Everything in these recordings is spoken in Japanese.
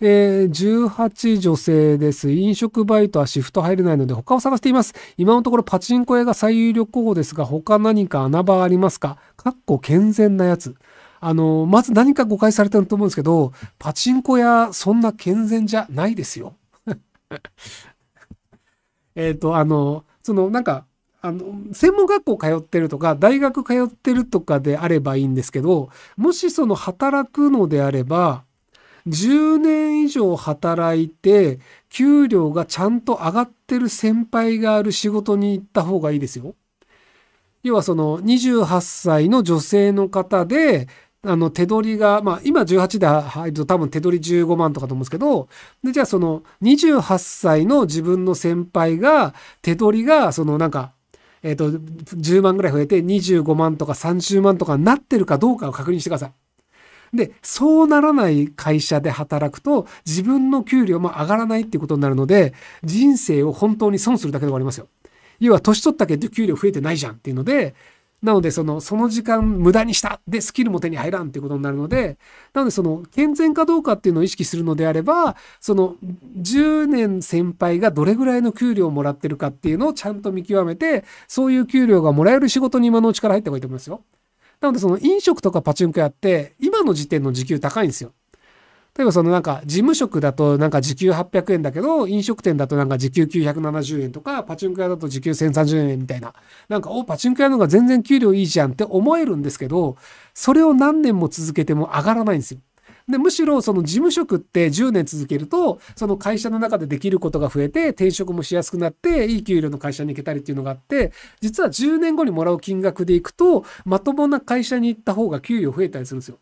えー、18女性です。飲食バイトはシフト入れないので他を探しています。今のところパチンコ屋が最有力候補ですが、他何か穴場ありますか？かっこ健全なやつ。あの、まず何か誤解されてると思うんですけど、パチンコ屋そんな健全じゃないですよ。えっと、あの、そのなんか、あの、専門学校通ってるとか、大学通ってるとかであればいいんですけど、もしその働くのであれば、10年以上働いて、給料がちゃんと上がってる先輩がある仕事に行った方がいいですよ。要はその28歳の女性の方で、あの手取りが、まあ今18で入ると多分手取り15万とかと思うんですけど、で、じゃあその28歳の自分の先輩が手取りがそのなんか、えっ、と、10万ぐらい増えて25万とか30万とかになってるかどうかを確認してください。で、そうならない会社で働くと、自分の給料も上がらないっていうことになるので、人生を本当に損するだけで終わりますよ。要は、年取ったけど給料増えてないじゃんっていうので、なので、その、その時間無駄にしたで、スキルも手に入らんっていうことになるので、なので、その、健全かどうかっていうのを意識するのであれば、その、10年先輩がどれぐらいの給料をもらってるかっていうのをちゃんと見極めて、そういう給料がもらえる仕事に今のうちから入った方がいいと思いますよ。なのでその飲食とかパチンコやって今の時点の時給高いんですよ。例えばそのなんか事務職だとなんか時給800円だけど飲食店だとなんか時給970円とかパチンコ屋だと時給1030円みたいななんかおパチンコ屋の方が全然給料いいじゃんって思えるんですけどそれを何年も続けても上がらないんですよ。で、むしろその事務職って10年続けると、その会社の中でできることが増えて、転職もしやすくなって、いい給料の会社に行けたりっていうのがあって、実は10年後にもらう金額でいくと、まともな会社に行った方が給料増えたりするんですよ。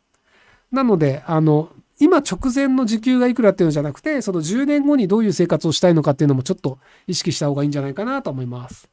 なので、あの、今直前の時給がいくらっていうのじゃなくて、その10年後にどういう生活をしたいのかっていうのもちょっと意識した方がいいんじゃないかなと思います。